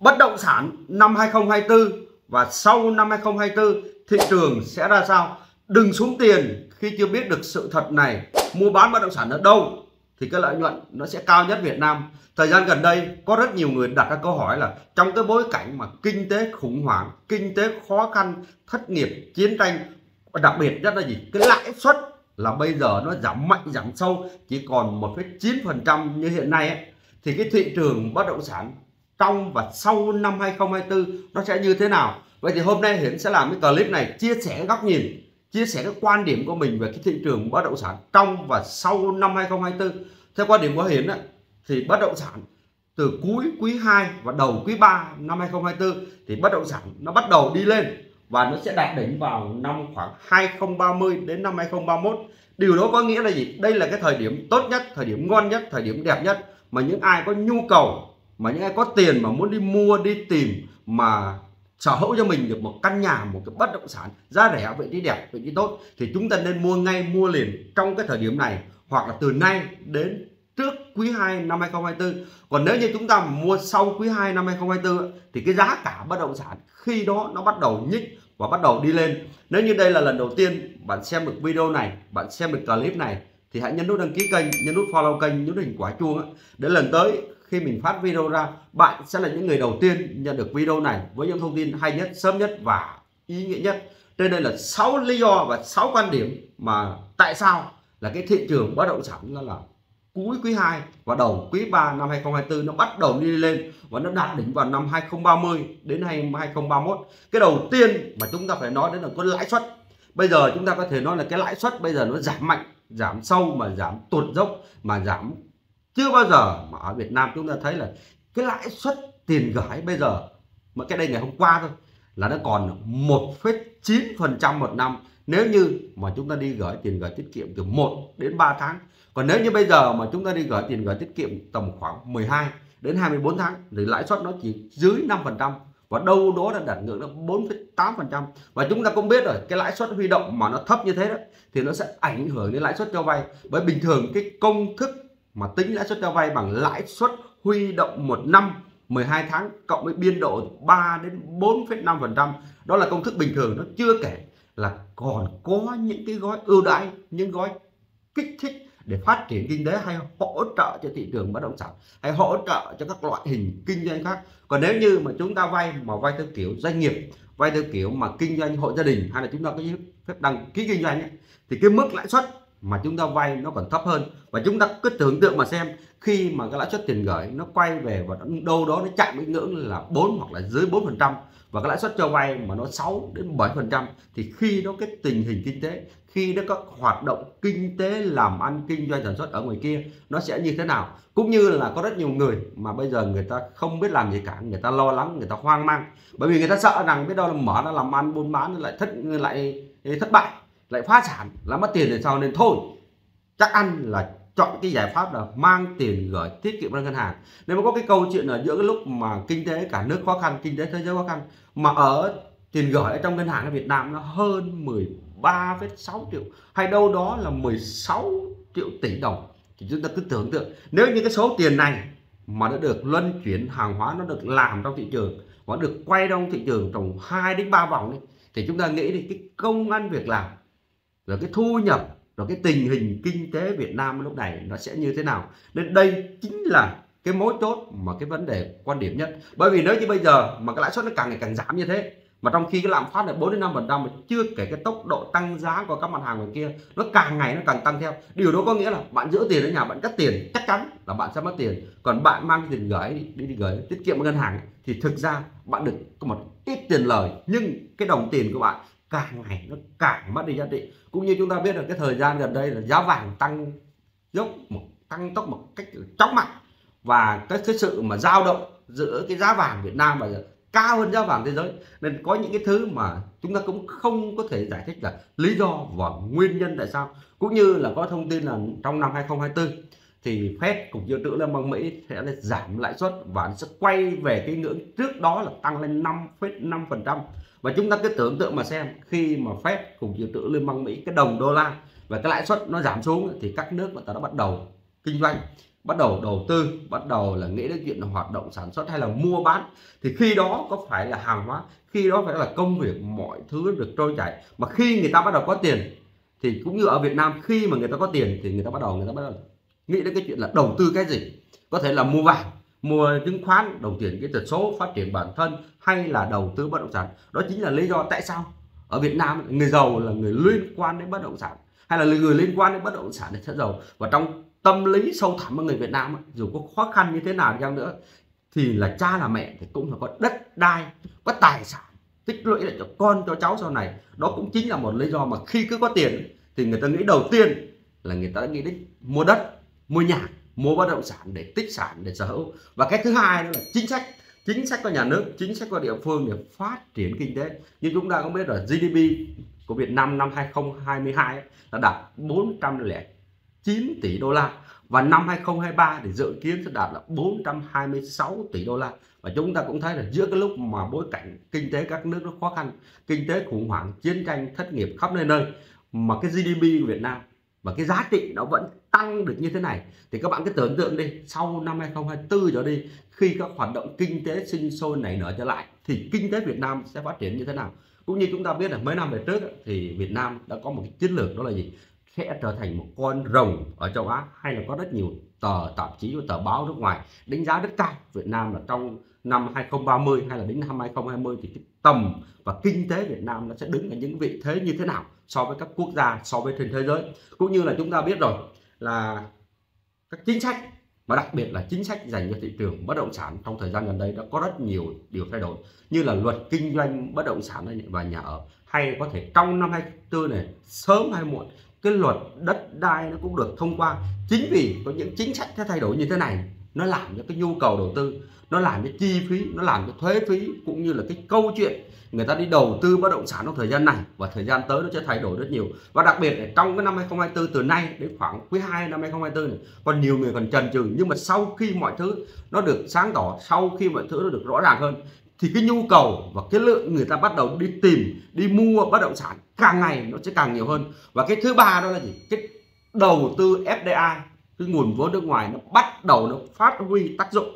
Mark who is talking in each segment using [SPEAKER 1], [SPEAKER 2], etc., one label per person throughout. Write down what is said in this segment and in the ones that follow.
[SPEAKER 1] bất động sản năm 2024 và sau năm 2024 thị trường sẽ ra sao? Đừng xuống tiền khi chưa biết được sự thật này. Mua bán bất động sản ở đâu thì cái lợi nhuận nó sẽ cao nhất Việt Nam. Thời gian gần đây có rất nhiều người đặt ra câu hỏi là trong cái bối cảnh mà kinh tế khủng hoảng kinh tế khó khăn thất nghiệp chiến tranh đặc biệt nhất là gì? Cái lãi suất là bây giờ nó giảm mạnh giảm sâu chỉ còn 1,9% như hiện nay ấy, thì cái thị trường bất động sản trong và sau năm 2024 nó sẽ như thế nào? Vậy thì hôm nay Hiển sẽ làm cái clip này, chia sẻ góc nhìn, chia sẻ cái quan điểm của mình về cái thị trường bất động sản trong và sau năm 2024 theo quan điểm của Hiển thì bất động sản từ cuối quý 2 và đầu quý 3 năm 2024 thì bất động sản nó bắt đầu đi lên và nó sẽ đạt đỉnh vào năm khoảng 2030 đến năm 2031 điều đó có nghĩa là gì? Đây là cái thời điểm tốt nhất, thời điểm ngon nhất, thời điểm đẹp nhất mà những ai có nhu cầu mà những ai có tiền mà muốn đi mua, đi tìm mà sở hữu cho mình được một căn nhà, một cái bất động sản, giá rẻ, vị trí đẹp, vị trí tốt, thì chúng ta nên mua ngay, mua liền trong cái thời điểm này, hoặc là từ nay đến trước quý 2 năm 2024 còn nếu như chúng ta mua sau quý 2 năm 2024 thì cái giá cả bất động sản khi đó nó bắt đầu nhích và bắt đầu đi lên. Nếu như đây là lần đầu tiên bạn xem được video này, bạn xem được clip này, thì hãy nhấn nút đăng ký kênh, nhấn nút follow kênh, nhấn hình quả chuông để lần tới khi mình phát video ra, bạn sẽ là những người đầu tiên nhận được video này với những thông tin hay nhất, sớm nhất và ý nghĩa nhất. Trên đây là 6 lý do và 6 quan điểm mà tại sao là cái thị trường bất động sản nó là cuối quý 2 và đầu quý 3 năm 2024 nó bắt đầu đi lên và nó đạt đỉnh vào năm 2030 đến 2031 cái đầu tiên mà chúng ta phải nói đến là có lãi suất. Bây giờ chúng ta có thể nói là cái lãi suất bây giờ nó giảm mạnh, giảm sâu mà giảm tuột dốc, mà giảm chưa bao giờ mà ở Việt Nam chúng ta thấy là cái lãi suất tiền gửi bây giờ mà cái đây ngày hôm qua thôi là nó còn 1,9% một năm. Nếu như mà chúng ta đi gửi tiền gửi tiết kiệm từ 1 đến 3 tháng còn nếu như bây giờ mà chúng ta đi gửi tiền gửi tiết kiệm tầm khoảng 12 đến 24 tháng thì lãi suất nó chỉ dưới 5% và đâu đó là đạt ngưỡng là 4,8% và chúng ta cũng biết rồi cái lãi suất huy động mà nó thấp như thế đó thì nó sẽ ảnh hưởng đến lãi suất cho vay. Bởi bình thường cái công thức mà tính lãi suất cho vay bằng lãi suất huy động một năm 12 tháng cộng với biên độ 3 đến 4,5% đó là công thức bình thường nó chưa kể là còn có những cái gói ưu đãi những gói kích thích để phát triển kinh tế hay hỗ trợ cho thị trường bất động sản hay hỗ trợ cho các loại hình kinh doanh khác. Còn nếu như mà chúng ta vay mà vay theo kiểu doanh nghiệp vay theo kiểu mà kinh doanh hộ gia đình hay là chúng ta có phép đăng ký kinh doanh ấy, thì cái mức lãi suất mà chúng ta vay nó còn thấp hơn. Và chúng ta cứ tưởng tượng mà xem, khi mà cái lãi suất tiền gửi nó quay về và đâu đó nó chạm đến ngưỡng là 4 hoặc là dưới 4 phần trăm, và cái lãi suất cho vay mà nó 6 đến 7 phần trăm, thì khi nó cái tình hình kinh tế, khi nó có hoạt động kinh tế làm ăn, kinh doanh, sản xuất ở ngoài kia, nó sẽ như thế nào? Cũng như là có rất nhiều người mà bây giờ người ta không biết làm gì cả, người ta lo lắng, người ta hoang mang. Bởi vì người ta sợ rằng biết đâu là mở ra làm ăn, buôn bán lại thất lại thất bại lại phá sản là mất tiền thì sao? Nên thôi chắc ăn là chọn cái giải pháp là mang tiền gửi tiết kiệm ra ngân hàng. Nếu mà có cái câu chuyện ở giữa cái lúc mà kinh tế cả nước khó khăn kinh tế thế giới khó khăn mà ở tiền gửi ở trong ngân hàng ở Việt Nam nó hơn 13,6 triệu hay đâu đó là 16 triệu tỷ đồng thì chúng ta cứ tưởng tượng nếu như cái số tiền này mà đã được luân chuyển hàng hóa nó được làm trong thị trường và được quay trong thị trường trong 2 đến 3 vòng ấy, thì chúng ta nghĩ đi cái công ăn việc làm rồi cái thu nhập rồi cái tình hình kinh tế Việt Nam lúc này nó sẽ như thế nào? Nên đây chính là cái mối chốt mà cái vấn đề quan điểm nhất. Bởi vì nếu như bây giờ mà cái lãi suất nó càng ngày càng giảm như thế mà trong khi cái lạm phát là 4 đến 5 phần trăm mà chưa kể cái tốc độ tăng giá của các mặt hàng ngoài kia nó càng ngày nó càng tăng theo. Điều đó có nghĩa là bạn giữ tiền ở nhà bạn cắt tiền chắc chắn là bạn sẽ mất tiền. Còn bạn mang tiền gửi đi, đi, đi gửi tiết kiệm ở ngân hàng thì thực ra bạn được có một ít tiền lời nhưng cái đồng tiền của bạn càng ngày nó càng mất đi giá trị cũng như chúng ta biết là cái thời gian gần đây là giá vàng tăng dốc một tăng tốc một cách chóng mặt. Và cái, cái sự mà dao động giữa cái giá vàng Việt Nam và cao hơn giá vàng thế giới. Nên có những cái thứ mà chúng ta cũng không có thể giải thích là lý do và nguyên nhân tại sao. Cũng như là có thông tin là trong năm 2024 thì Fed cục dự trữ liên bang Mỹ sẽ giảm lãi suất và sẽ quay về cái ngưỡng trước đó là tăng lên 5,5% và chúng ta cứ tưởng tượng mà xem khi mà Fed cục dự trữ liên bang Mỹ cái đồng đô la và cái lãi suất nó giảm xuống thì các nước người ta đã bắt đầu kinh doanh bắt đầu đầu tư bắt đầu là nghĩ đến chuyện hoạt động sản xuất hay là mua bán. Thì khi đó có phải là hàng hóa khi đó phải là công việc mọi thứ được trôi chảy. Mà khi người ta bắt đầu có tiền thì cũng như ở Việt Nam khi mà người ta có tiền thì người ta bắt đầu người ta bắt đầu nghĩ đến cái chuyện là đầu tư cái gì? Có thể là mua vàng, mua chứng khoán, đồng tiền kỹ thuật số, phát triển bản thân, hay là đầu tư bất động sản. Đó chính là lý do tại sao ở Việt Nam người giàu là người liên quan đến bất động sản, hay là người liên quan đến bất động sản thì sẽ giàu. Và trong tâm lý sâu thẳm của người Việt Nam dù có khó khăn như thế nào đi chăng nữa, thì là cha là mẹ thì cũng là có đất đai, có tài sản, tích lũy lại cho con, cho cháu sau này. Đó cũng chính là một lý do mà khi cứ có tiền thì người ta nghĩ đầu tiên là người ta nghĩ đến mua đất mua nhà, mua bất động sản để tích sản, để sở hữu. Và cái thứ hai đó là chính sách. Chính sách của nhà nước, chính sách của địa phương để phát triển kinh tế. Như chúng ta cũng biết là GDP của Việt Nam năm 2022 là đạt 409 tỷ đô la. Và năm 2023 thì dự kiến sẽ đạt là 426 tỷ đô la. Và chúng ta cũng thấy là giữa cái lúc mà bối cảnh kinh tế các nước nó khó khăn, kinh tế khủng hoảng, chiến tranh, thất nghiệp khắp nơi nơi, mà cái GDP của Việt Nam và cái giá trị nó vẫn tăng được như thế này, thì các bạn cứ tưởng tượng đi, sau năm 2024 trở đi, khi các hoạt động kinh tế sinh sôi nảy nở trở lại, thì kinh tế Việt Nam sẽ phát triển như thế nào? Cũng như chúng ta biết là mấy năm về trước thì Việt Nam đã có một cái chiến lược đó là gì? Sẽ trở thành một con rồng ở châu Á, hay là có rất nhiều tờ tạp chí và tờ báo nước ngoài đánh giá rất cao. Việt Nam là trong năm 2030 hay là đến năm 2020 thì cái tầm và kinh tế Việt Nam nó sẽ đứng ở những vị thế như thế nào so với các quốc gia, so với trên thế giới. Cũng như là chúng ta biết rồi là các chính sách và đặc biệt là chính sách dành cho thị trường bất động sản trong thời gian gần đây đã có rất nhiều điều thay đổi, như là luật kinh doanh bất động sản và nhà ở, hay có thể trong năm 2024 này, sớm hay muộn, cái luật đất đai nó cũng được thông qua. Chính vì có những chính sách thay đổi như thế này nó làm cho cái nhu cầu đầu tư, nó làm cho chi phí, nó làm cho thuế phí, cũng như là cái câu chuyện người ta đi đầu tư bất động sản trong thời gian này và thời gian tới nó sẽ thay đổi rất nhiều. Và đặc biệt là trong cái năm 2024 từ nay đến khoảng quý 2 năm 2024 này, còn nhiều người còn chần chừ. Nhưng mà sau khi mọi thứ nó được sáng tỏ, sau khi mọi thứ nó được rõ ràng hơn, thì cái nhu cầu và cái lượng người ta bắt đầu đi tìm, đi mua bất động sản càng ngày nó sẽ càng nhiều hơn. Và cái thứ ba đó là gì? Cái đầu tư FDI cái nguồn vốn nước ngoài nó bắt đầu nó phát huy tác dụng.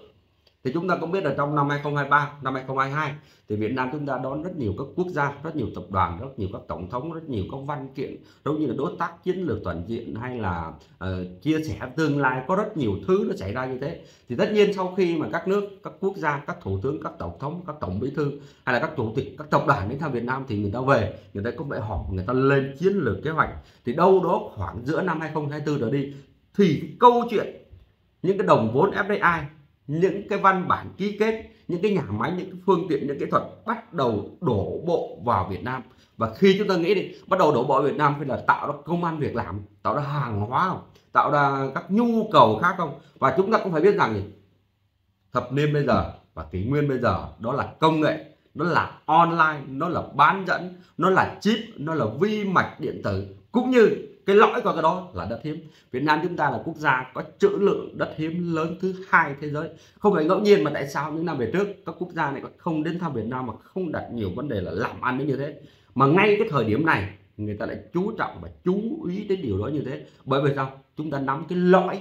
[SPEAKER 1] Thì chúng ta cũng biết là trong năm 2023 năm 2022 thì Việt Nam chúng ta đón rất nhiều các quốc gia rất nhiều tập đoàn rất nhiều các tổng thống rất nhiều các văn kiện giống như là đối tác chiến lược toàn diện hay là uh, chia sẻ tương lai có rất nhiều thứ nó xảy ra như thế. Thì tất nhiên sau khi mà các nước các quốc gia các thủ tướng các tổng thống các tổng bí thư hay là các chủ tịch các tập đoàn đến thăm Việt Nam thì người ta về người ta cũng phải họp người ta lên chiến lược kế hoạch. Thì đâu đó khoảng giữa năm 2024 trở đi thì câu chuyện, những cái đồng vốn FDI những cái văn bản ký kết, những cái nhà máy, những cái phương tiện, những kỹ thuật bắt đầu đổ bộ vào Việt Nam. Và khi chúng ta nghĩ đi, bắt đầu đổ bộ Việt Nam thì là tạo ra công an việc làm, tạo ra hàng hóa không? Tạo ra các nhu cầu khác không? Và chúng ta cũng phải biết rằng gì? Thập niên bây giờ và kỷ nguyên bây giờ, đó là công nghệ, nó là online, nó là bán dẫn, nó là chip, nó là vi mạch điện tử. Cũng như cái lõi của cái đó là đất hiếm. Việt Nam chúng ta là quốc gia có trữ lượng đất hiếm lớn thứ hai thế giới. Không phải ngẫu nhiên mà tại sao những năm về trước các quốc gia này không đến thăm Việt Nam mà không đặt nhiều vấn đề là làm ăn đến như thế? Mà ngay cái thời điểm này người ta lại chú trọng và chú ý đến điều đó như thế. Bởi vì sao? Chúng ta nắm cái lõi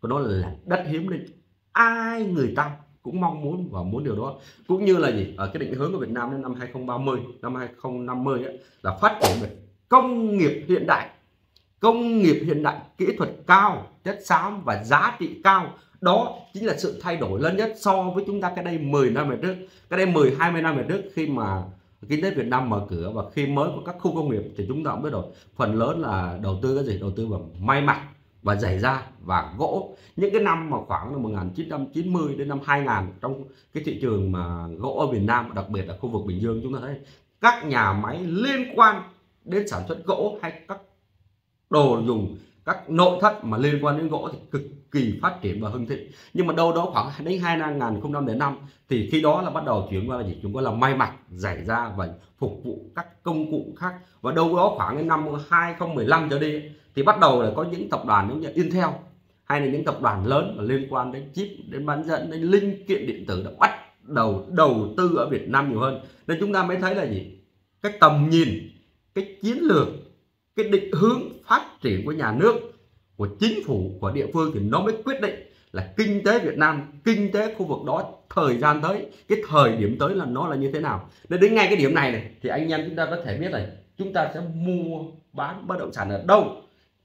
[SPEAKER 1] của nó là đất hiếm nên ai người ta cũng mong muốn và muốn điều đó. Cũng như là gì? Ở cái định hướng của Việt Nam đến năm 2030 năm 2050 ấy, là phát triển về công nghiệp hiện đại công nghiệp hiện đại, kỹ thuật cao, chất xám và giá trị cao. Đó chính là sự thay đổi lớn nhất so với chúng ta cái đây 10 năm về trước. Cái đây 10 20 năm về trước khi mà kinh tế Việt Nam mở cửa và khi mới có các khu công nghiệp thì chúng ta cũng biết rồi. Phần lớn là đầu tư cái gì? Đầu tư vào may mặc và giày da và gỗ. Những cái năm mà khoảng là 1990 đến năm 2000 trong cái thị trường mà gỗ ở Việt Nam, đặc biệt là khu vực Bình Dương chúng ta thấy, các nhà máy liên quan đến sản xuất gỗ hay các đồ dùng, các nội thất mà liên quan đến gỗ thì cực kỳ phát triển và hưng thịnh. Nhưng mà đâu đó khoảng đến hai năm thì khi đó là bắt đầu chuyển qua là gì? Chúng ta là may mặc giải ra và phục vụ các công cụ khác. Và đâu đó khoảng đến năm 2015 trở đi thì bắt đầu là có những tập đoàn giống như Intel hay là những tập đoàn lớn mà liên quan đến chip, đến bán dẫn, đến linh kiện điện tử đã bắt đầu đầu tư ở Việt Nam nhiều hơn. Nên chúng ta mới thấy là gì? Cái tầm nhìn, cái chiến lược cái định hướng phát triển của nhà nước của chính phủ của địa phương thì nó mới quyết định là kinh tế Việt Nam kinh tế khu vực đó thời gian tới cái thời điểm tới là nó là như thế nào. Nên đến ngay cái điểm này này thì anh em chúng ta có thể biết này, chúng ta sẽ mua bán bất động sản ở đâu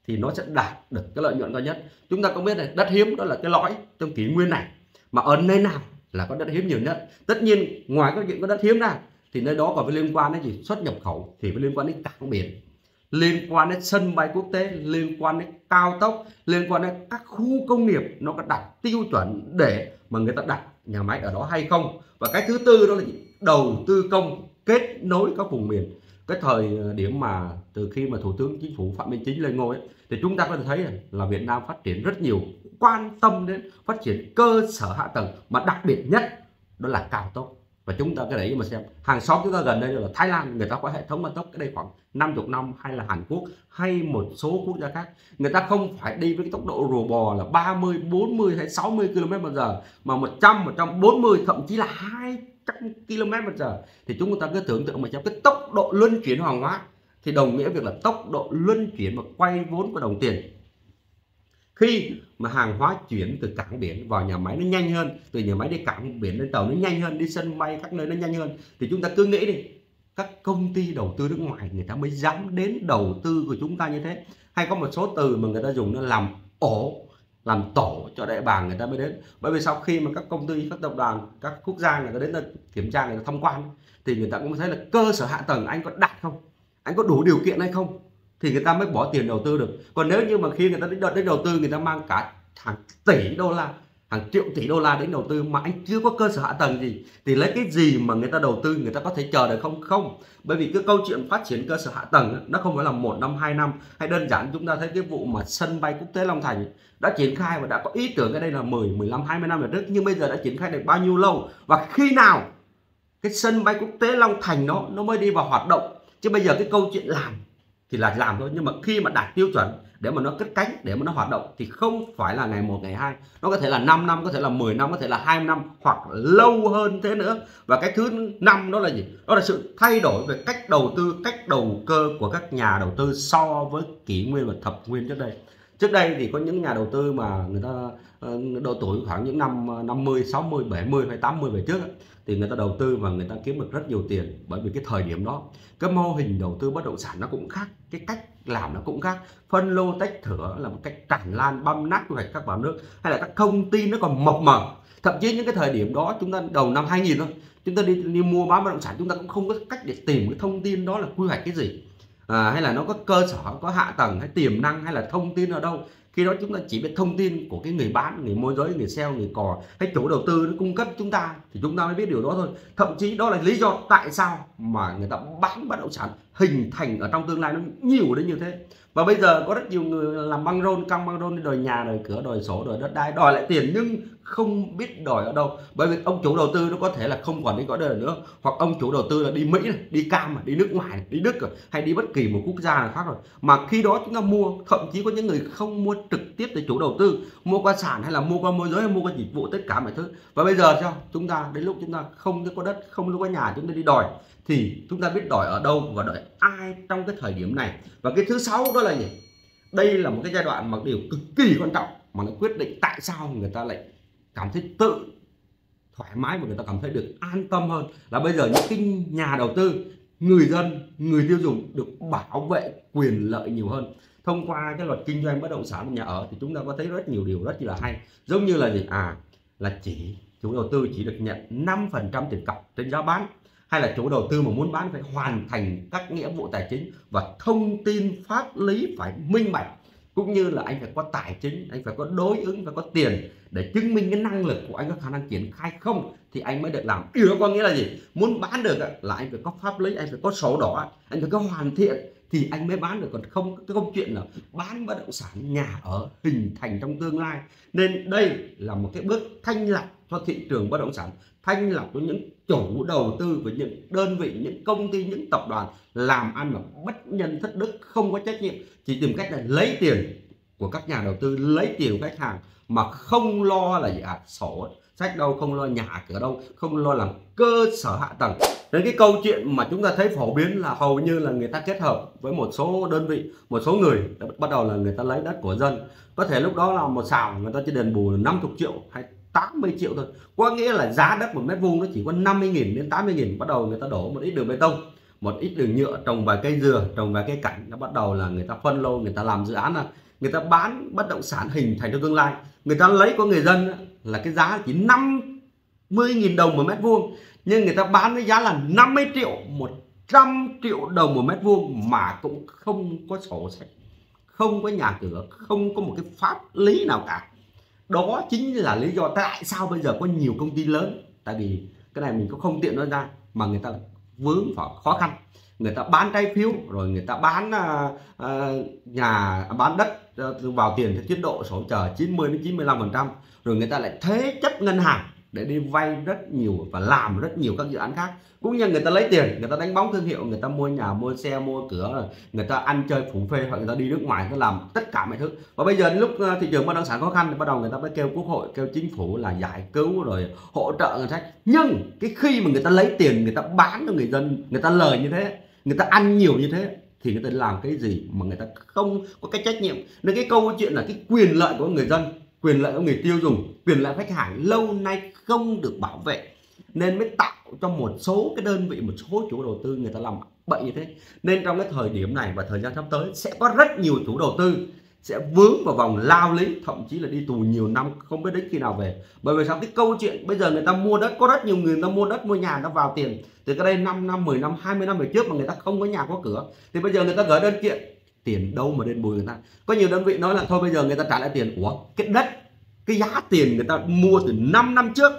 [SPEAKER 1] thì nó sẽ đạt được cái lợi nhuận cao nhất. Chúng ta cũng biết này đất hiếm đó là cái lõi trong kỷ nguyên này mà ở nơi nào là có đất hiếm nhiều nhất. Tất nhiên ngoài các chuyện có đất hiếm ra thì nơi đó còn phải liên quan đến gì? Xuất nhập khẩu thì phải liên quan đến cảng biển liên quan đến sân bay quốc tế liên quan đến cao tốc liên quan đến các khu công nghiệp nó có đặt tiêu chuẩn để mà người ta đặt nhà máy ở đó hay không? Và cái thứ tư đó là đầu tư công kết nối các vùng miền. Cái thời ờ, điểm mà từ khi mà thủ tướng chính phủ phạm minh chính lên ngôi ấy, thì chúng ta có thể thấy là Việt Nam phát triển rất nhiều quan tâm đến phát triển cơ sở hạ tầng mà đặc biệt nhất đó là cao tốc và chúng ta cái đấy mà xem. Hàng xóm chúng ta gần đây là Thái Lan, người ta có hệ thống cao tốc cái đây khoảng 50 năm, hay là Hàn Quốc, hay một số quốc gia khác. Người ta không phải đi với cái tốc độ rùa bò là 30 40 hay 60 km một giờ, mà 100 140 thậm chí là 200 km một giờ. Thì chúng ta cứ tưởng tượng mà trong cái tốc độ luân chuyển hàng hóa, thì đồng nghĩa việc là tốc độ luân chuyển và quay vốn của đồng tiền khi mà hàng hóa chuyển từ cảng biển vào nhà máy nó nhanh hơn, từ nhà máy đi cảng biển lên tàu nó nhanh hơn, đi sân bay các nơi nó nhanh hơn, thì chúng ta cứ nghĩ đi, các công ty đầu tư nước ngoài người ta mới dám đến đầu tư của chúng ta như thế? Hay có một số từ mà người ta dùng nó làm ổ, làm tổ cho đại bàng người ta mới đến? Bởi vì sau khi mà các công ty, các tập đoàn, các quốc gia người ta đến kiểm tra, người ta tham quan, thì người ta cũng thấy là cơ sở hạ tầng anh có đạt không? Anh có đủ điều kiện hay không? Thì người ta mới bỏ tiền đầu tư được. Còn nếu như mà khi người ta đến, đến đầu tư người ta mang cả hàng tỷ đô la hàng triệu tỷ đô la đến đầu tư mà anh chưa có cơ sở hạ tầng gì thì lấy cái gì mà người ta đầu tư người ta có thể chờ được không? Không. Bởi vì cái câu chuyện phát triển cơ sở hạ tầng nó không phải là một năm hai năm. Hay đơn giản chúng ta thấy cái vụ mà sân bay quốc tế Long Thành đã triển khai và đã có ý tưởng ở đây là 10 15 20 năm trước nhưng bây giờ đã triển khai được bao nhiêu lâu? Và khi nào cái sân bay quốc tế Long Thành nó nó mới đi vào hoạt động? Chứ bây giờ cái câu chuyện làm thì là làm thôi. Nhưng mà khi mà đạt tiêu chuẩn để mà nó cất cánh, để mà nó hoạt động thì không phải là ngày một, ngày hai. Nó có thể là 5 năm, có thể là 10 năm, có thể là 20 năm hoặc lâu hơn thế nữa. Và cái thứ năm đó là gì? Đó là sự thay đổi về cách đầu tư, cách đầu cơ của các nhà đầu tư so với kỷ nguyên và thập nguyên trước đây. Trước đây thì có những nhà đầu tư mà người ta ờ, độ tuổi khoảng những năm 50 60 70 hay 80 về trước thì người ta đầu tư và người ta kiếm được rất nhiều tiền bởi vì cái thời điểm đó cái mô hình đầu tư bất động sản nó cũng khác cái cách làm nó cũng khác. Phân lô tách thửa là một cách tràn lan băm nát quy hoạch các bảo nước hay là các thông tin nó còn mập mờ. Thậm chí những cái thời điểm đó chúng ta đầu năm 2000 thôi chúng ta đi, đi mua bán bất động sản chúng ta cũng không có cách để tìm cái thông tin đó là quy hoạch cái gì. À, hay là nó có cơ sở có hạ tầng hay tiềm năng hay là thông tin ở đâu khi đó chúng ta chỉ biết thông tin của cái người bán, người môi giới, người sale, người cò hay chủ đầu tư nó cung cấp chúng ta thì chúng ta mới biết điều đó thôi. Thậm chí đó là lý do tại sao mà người ta bán bất động sản hình thành ở trong tương lai nó nhiều đến như thế. Và bây giờ có rất nhiều người làm băng rôn, căng băng rôn đòi nhà đòi cửa đòi sổ đòi đất đai, đòi lại tiền nhưng không biết đòi ở đâu. Bởi vì ông chủ đầu tư nó có thể là không còn đi có đời nữa. Hoặc ông chủ đầu tư là đi mỹ này, đi cam này, đi nước ngoài đi đức rồi hay đi bất kỳ một quốc gia nào khác rồi. Mà khi đó chúng ta mua thậm chí có những người không mua trực tiếp từ chủ đầu tư mua qua sản hay là mua qua môi giới hay mua qua dịch vụ tất cả mọi thứ. Và bây giờ sao? Chúng ta đến lúc chúng ta không có đất không có nhà chúng ta đi đòi thì chúng ta biết đòi ở đâu và đòi ai trong cái thời điểm này. Và cái thứ sáu đó là gì? Đây là một cái giai đoạn mà điều cực kỳ quan trọng mà nó quyết định tại sao người ta lại cảm thấy tự thoải mái và người ta cảm thấy được an tâm hơn. Là bây giờ những cái nhà đầu tư, người dân, người tiêu dùng được bảo vệ quyền lợi nhiều hơn. Thông qua cái luật kinh doanh bất động sản nhà ở thì chúng ta có thấy rất nhiều điều rất là hay. Giống như là gì? À là chỉ chủ đầu tư chỉ được nhận 5% tiền cọc trên giá bán, hay là chủ đầu tư mà muốn bán phải hoàn thành các nghĩa vụ tài chính và thông tin pháp lý phải minh bạch cũng như là anh phải có tài chính, anh phải có đối ứng, phải có tiền để chứng minh cái năng lực của anh có khả năng triển khai không, thì anh mới được làm. Điều đó có nghĩa là gì? Muốn bán được là anh phải có pháp lý, anh phải có sổ đỏ, anh phải có hoàn thiện, thì anh mới bán được. Còn không, cái câu chuyện là bán bất động sản, nhà ở hình thành trong tương lai. Nên đây là một cái bước thanh lọc cho thị trường bất động sản thanh lọc cho những chủ đầu tư với những đơn vị, những công ty, những tập đoàn làm ăn mà bất nhân thất đức, không có trách nhiệm, chỉ tìm cách là lấy tiền của các nhà đầu tư, lấy tiền của khách hàng mà không lo là gì à sổ, sách đâu, không lo nhà cửa đâu, không lo làm cơ sở hạ tầng. Đến cái câu chuyện mà chúng ta thấy phổ biến là hầu như là người ta kết hợp với một số đơn vị, một số người, bắt đầu là người ta lấy đất của dân. Có thể lúc đó là một xào, người ta chỉ đền bù 50 triệu hay 80 triệu thôi. Có nghĩa là giá đất một mét vuông nó chỉ có 50 nghìn đến 80 nghìn bắt đầu người ta đổ một ít đường bê tông, một ít đường nhựa, trồng vài cây dừa, trồng vài cây cảnh. Nó bắt đầu là người ta phân lô, người ta làm dự án là người ta bán bất động sản hình thành cho tương lai. Người ta lấy của người dân là cái giá chỉ 50.000 đồng một mét vuông, nhưng người ta bán với giá là 50 triệu 100 triệu đồng một mét vuông mà cũng không có sổ sách, không có nhà cửa, không có một cái pháp lý nào cả đó chính là lý do tại sao bây giờ có nhiều công ty lớn. Tại vì cái này mình cũng không tiện nói ra mà người ta vướng vào khó khăn. Người ta bán trái phiếu rồi người ta bán uh, nhà bán đất uh, vào tiền theo tiến độ sổ chờ 90 đến 95 phần trăm rồi người ta lại thế chấp ngân hàng để đi vay rất nhiều và làm rất nhiều các dự án khác cũng như người ta lấy tiền người ta đánh bóng thương hiệu người ta mua nhà mua xe mua cửa người ta ăn chơi phủ phê hoặc người ta đi nước ngoài người ta làm tất cả mọi thứ và bây giờ lúc thị trường bất động sản khó khăn thì bắt đầu người ta mới kêu quốc hội kêu chính phủ là giải cứu rồi hỗ trợ ngân sách nhưng cái khi mà người ta lấy tiền người ta bán cho người dân người ta lời như thế người ta ăn nhiều như thế thì người ta làm cái gì mà người ta không có cái trách nhiệm nên cái câu chuyện là cái quyền lợi của người dân quyền lợi của người tiêu dùng, quyền lợi khách hàng lâu nay không được bảo vệ, nên mới tạo cho một số cái đơn vị, một số chủ đầu tư người ta làm bậy như thế. Nên trong cái thời điểm này và thời gian sắp tới sẽ có rất nhiều chủ đầu tư sẽ vướng vào vòng lao lý, thậm chí là đi tù nhiều năm, không biết đến khi nào về. Bởi vì sao? Cái câu chuyện bây giờ người ta mua đất, có rất nhiều người ta mua đất, mua nhà, nó vào tiền. Từ cái đây 5 năm 10 năm 20 năm về trước mà người ta không có nhà, có cửa. Thì bây giờ người ta gửi đơn kiện tiền đâu mà đền bù người ta. Có nhiều đơn vị nói là thôi bây giờ người ta trả lại tiền. Của cái đất, cái giá tiền người ta mua từ 5 năm trước,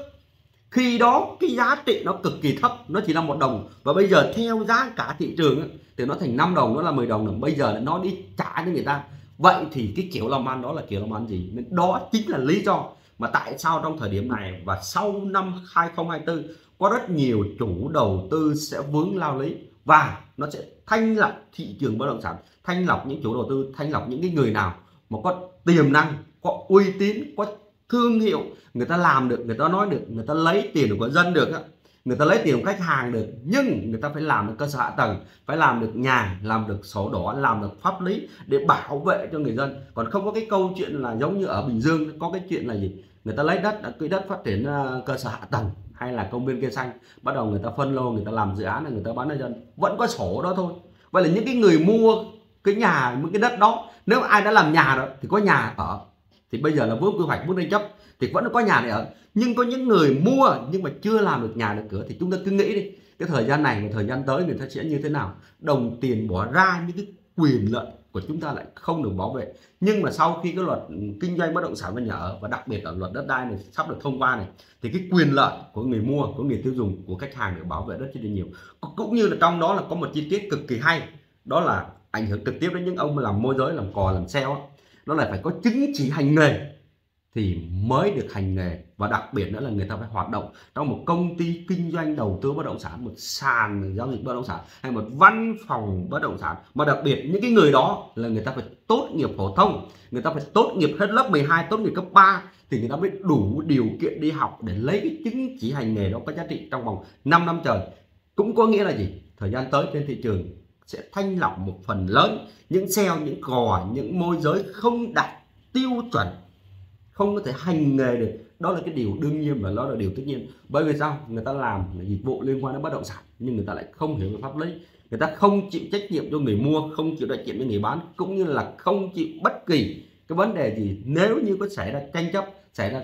[SPEAKER 1] khi đó cái giá trị nó cực kỳ thấp, nó chỉ là một đồng. Và bây giờ theo giá cả thị trường thì nó thành 5 đồng, nó là 10 đồng rồi bây giờ nó đi trả cho người ta. Vậy thì cái kiểu làm ăn đó là kiểu làm ăn gì? Nên đó chính là lý do mà tại sao trong thời điểm này và sau năm 2024 có rất nhiều chủ đầu tư sẽ vướng lao lý và nó sẽ thanh lọc thị trường bất động sản, thanh lọc những chủ đầu tư, thanh lọc những cái người nào mà có tiềm năng, có uy tín, có thương hiệu, người ta làm được, người ta nói được, người ta lấy tiền của dân được người ta lấy tiền của khách hàng được, nhưng người ta phải làm được cơ sở hạ tầng, phải làm được nhà, làm được sổ đỏ, làm được pháp lý để bảo vệ cho người dân. Còn không có cái câu chuyện là giống như ở bình dương, có cái chuyện là gì? Người ta lấy đất quỹ đất phát triển ờ, cơ sở hạ tầng hay là công viên cây xanh, bắt đầu người ta phân lô, người ta làm dự án là người ta bán cho dân. Vẫn có sổ đó thôi. Vậy là những cái người mua cái nhà, những cái đất đó, nếu ai đã làm nhà rồi thì có nhà ở. Thì bây giờ là vướng quy hoạch, vướng tranh chấp, thì vẫn có nhà này ở. Nhưng có những người mua nhưng mà chưa làm được nhà, được cửa thì chúng ta cứ nghĩ đi, cái thời gian này và thời gian tới người ta sẽ như thế nào? Đồng tiền bỏ ra những cái quyền lợi của chúng ta lại không được bảo vệ. Nhưng mà sau khi cái luật kinh doanh bất động sản và nhà ở, và đặc biệt là luật đất đai này sắp được thông qua này, thì cái quyền lợi của người mua, của người tiêu dùng, của khách hàng được bảo vệ rất là nhiều. Cũng như là trong đó là có một chi tiết cực kỳ hay, đó là ảnh hưởng trực tiếp đến những ông làm môi giới, làm cò, làm sale nó lại phải có chứng chỉ hành nghề thì mới được hành nghề. Và đặc biệt nữa là người ta phải hoạt động trong một công ty kinh doanh đầu tư bất động sản, một sàn giao dịch bất động sản hay một văn phòng bất động sản. Mà đặc biệt những cái người đó là người ta phải tốt nghiệp phổ thông, người ta phải tốt nghiệp hết lớp 12 tốt nghiệp cấp 3 thì người ta mới đủ điều kiện đi học để lấy cái chứng chỉ hành nghề đó có giá trị trong vòng 5 năm trời. Cũng có nghĩa là gì? Thời gian tới trên thị trường sẽ thanh lọc một phần lớn những sale, những cò những môi giới không đạt tiêu chuẩn không có thể hành nghề được. Đó là cái điều đương nhiên và đó là điều tất nhiên. Bởi vì sao? Người ta làm là dịch vụ liên quan đến bất động sản, nhưng người ta lại không hiểu về pháp lý. Người ta không chịu trách nhiệm cho người mua, không chịu trách nhiệm cho người bán, cũng như là không chịu bất kỳ cái vấn đề gì. Nếu như có xảy ra tranh chấp, xảy ra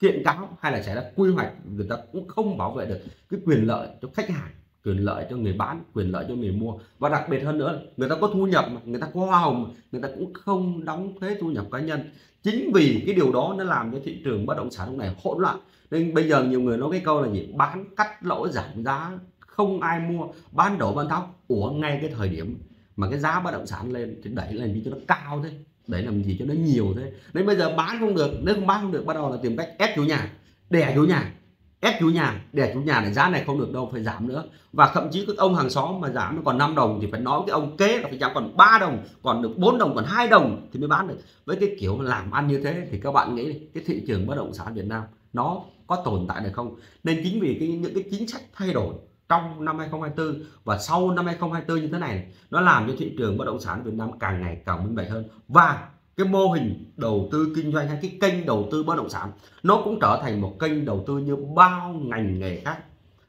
[SPEAKER 1] kiện cáo hay là xảy ra quy hoạch, người ta cũng không bảo vệ được cái quyền lợi cho khách hàng, quyền lợi cho người bán, quyền lợi cho người mua. Và đặc biệt hơn nữa, người ta có thu nhập mà, người ta có hoa hồng người ta cũng không đóng thuế thu nhập cá nhân chính vì cái điều đó nó làm cho thị trường bất động sản lúc này hỗn loạn. Nên bây giờ nhiều người nói cái câu là gì? Bán cắt lỗ giảm giá, không ai mua, bán đổ bán thóc ủa, ngay cái thời điểm mà cái giá bất động sản lên thì đẩy lên cho nó cao thế. Đẩy làm gì? Cho nó nhiều thế. Nên bây giờ bán không được, nếu không bán không được, bắt đầu là tìm cách ép chủ nhà, đè chủ nhà ép chủ nhà, để chủ nhà này giá này không được đâu, phải giảm nữa. Và thậm chí các ông hàng xóm mà giảm nó còn 5 đồng thì phải nói cái ông kế là phải giảm còn 3 đồng, còn được 4 đồng, còn 2 đồng thì mới bán được. Với cái kiểu làm ăn như thế thì các bạn nghĩ cái thị trường bất động sản Việt Nam nó có tồn tại được không? Nên chính vì cái, những cái chính sách thay đổi trong năm 2024 và sau năm 2024 như thế này, nó làm cho thị trường bất động sản Việt Nam càng ngày càng minh bạch hơn. Và cái mô hình đầu tư kinh doanh hay cái kênh đầu tư bất động sản, nó cũng trở thành một kênh đầu tư như bao ngành nghề khác.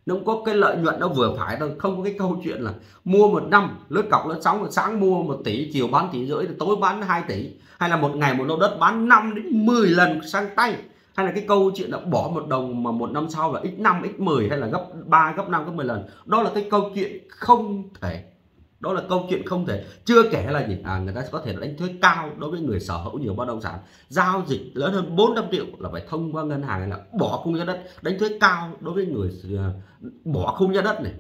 [SPEAKER 1] Nó cũng có cái lợi nhuận nó vừa phải thôi, không có cái câu chuyện là mua một năm, lướt cọc lướt sóng sáng mua một tỷ, chiều bán tỷ rưỡi, tối bán 2 tỷ. Hay là một ngày một lô đất bán 5 đến 10 lần sang tay. Hay là cái câu chuyện là bỏ một đồng mà một năm sau là x5 x10 hay là gấp 3 gấp 5 gấp 10 lần. Đó là cái câu chuyện không thể đó là câu chuyện không thể chưa kể là gì? À, người ta có thể đánh thuế cao đối với người sở hữu nhiều bất động sản. Giao dịch lớn hơn 400 triệu là phải thông qua ngân hàng là bỏ khung giá đất. Đánh thuế cao đối với người ờ, bỏ khung giá đất này.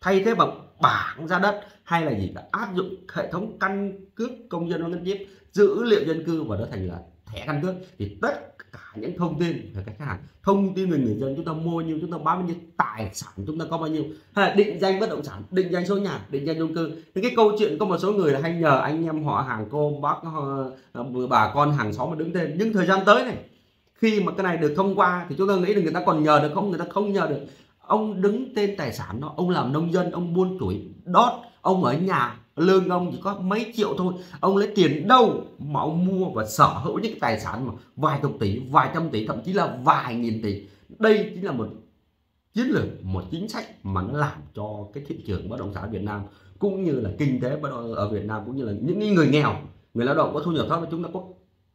[SPEAKER 1] Thay thế bằng bảng giá đất hay là gì? Là áp dụng hệ thống căn cước công dân gắn chip dữ liệu dân cư và nó thành là thẻ căn cước. Thì tất cả những thông tin về khách hàng. Thông tin về người dân chúng ta mua nhiêu, chúng ta bán bao nhiêu, tài sản chúng ta có bao nhiêu. Hay là định danh bất động sản, định danh số nhà, định danh chung cư. Thì cái câu chuyện có một số người là hay nhờ anh em họ hàng, cô bác ờ, ờ, bà con hàng xóm mà đứng tên. Nhưng thời gian tới này, khi mà cái này được thông qua thì chúng ta nghĩ là người ta còn nhờ được không? Người ta không nhờ được. Ông đứng tên tài sản đó, ông làm nông dân, ông buôn tuổi đót ông ở nhà lương ông chỉ có mấy triệu thôi. Ông lấy tiền đâu mà ông mua và sở hữu những cái tài sản mà vài chục tỷ vài trăm tỷ thậm chí là vài nghìn tỷ. Đây chính là một chiến lược một chính sách mà nó làm cho cái thị trường bất động sản Việt Nam cũng như là kinh tế bất động ở Việt Nam cũng như là những người nghèo người lao động có thu nhập thấp chúng ta có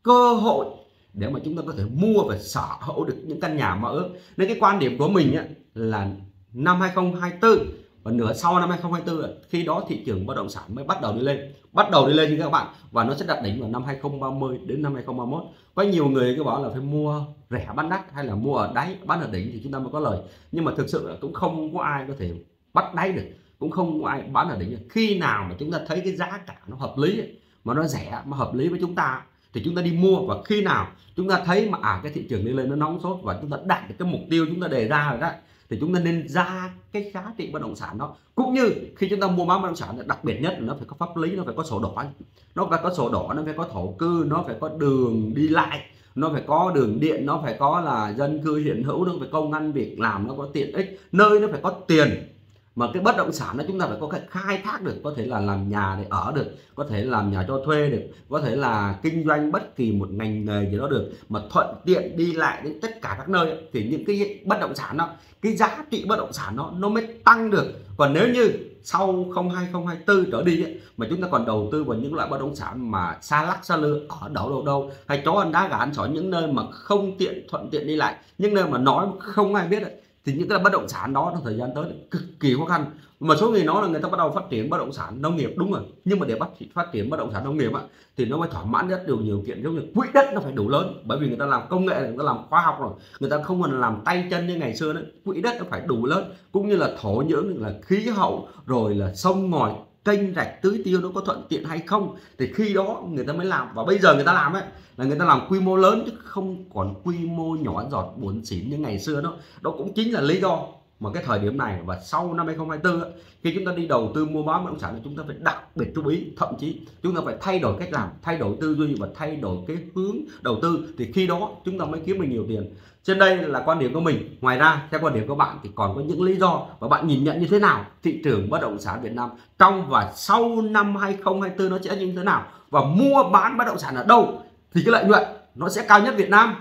[SPEAKER 1] cơ hội để mà chúng ta có thể mua và sở hữu được những căn nhà mơ ước. Nên cái quan điểm của mình ấy, là năm 2024 và nửa sau năm 2024 khi đó thị trường bất động sản mới bắt đầu đi lên. Bắt đầu đi lên như các bạn, và nó sẽ đạt đỉnh vào năm 2030 đến năm 2031 có nhiều người cứ bảo là phải mua rẻ bán đắt hay là mua ở đáy, bán ở đỉnh thì chúng ta mới có lời. Nhưng mà thực sự là cũng không có ai có thể bắt đáy được, cũng không có ai bán ở đỉnh được. khi nào mà chúng ta thấy cái giá cả nó hợp lý, mà nó rẻ, mà hợp lý với chúng ta, thì chúng ta đi mua. Và khi nào chúng ta thấy mà à cái thị trường đi lên nó nóng sốt và chúng ta đạt được cái mục tiêu chúng ta đề ra rồi đó thì chúng ta nên ra cái giá trị bất động sản đó. Cũng như khi chúng ta mua bán bất động sản, đặc biệt nhất là nó phải có pháp lý, nó phải có sổ đỏ nó phải có sổ đỏ, nó phải có thổ cư, nó phải có đường đi lại, nó phải có đường điện, nó phải có là dân cư hiện hữu, nó phải công ăn việc làm, nó có tiện ích. Nơi nó phải có tiền mà cái bất động sản đó chúng ta phải có cái khai thác được có thể là làm nhà để ở được có thể làm nhà cho thuê được có thể là kinh doanh bất kỳ một ngành nghề gì đó được mà thuận tiện đi lại đến tất cả các nơi thì những cái bất động sản đó cái giá trị bất động sản nó nó mới tăng được. Còn nếu như sau 2024 trở đi ấy, mà chúng ta còn đầu tư vào những loại bất động sản mà xa lắc xa lơ ở đâu đâu đâu hay chó ăn đá gà ăn sỏi những nơi mà không tiện thuận tiện đi lại những nơi mà nói không ai biết ấy, thì những cái bất động sản đó trong thời gian tới cực kỳ khó khăn. Mà số người nói là người ta bắt đầu phát triển bất động sản nông nghiệp, đúng rồi. Nhưng mà để bắt phát triển bất động sản nông nghiệp á, thì nó phải thỏa mãn rất nhiều điều kiện giống như quỹ đất nó phải đủ lớn. Bởi vì người ta làm công nghệ, người ta làm khoa học rồi, người ta không còn làm tay chân như ngày xưa nữa. Quỹ đất nó phải đủ lớn, cũng như là thổ nhưỡng, là khí hậu, rồi là sông ngòi kênh rạch tưới tiêu nó có thuận tiện hay không, thì khi đó người ta mới làm. Và bây giờ người ta làm ấy, là người ta làm quy mô lớn chứ không còn quy mô nhỏ giọt buồn xỉn như ngày xưa đó. Đó cũng chính là lý do mà cái thời điểm này và sau năm 2024 khi chúng ta đi đầu tư mua bán bất động sản thì chúng ta phải đặc biệt chú ý, thậm chí chúng ta phải thay đổi cách làm, thay đổi tư duy và thay đổi cái hướng đầu tư. Thì khi đó chúng ta mới kiếm được nhiều tiền. Trên đây là quan điểm của mình. Ngoài ra, theo quan điểm của bạn thì còn có những lý do và bạn nhìn nhận như thế nào thị trường bất động sản Việt Nam trong và sau năm 2024 nó sẽ như thế nào? Và mua bán bất động sản ở đâu thì cái lợi nhuận nó sẽ cao nhất Việt Nam?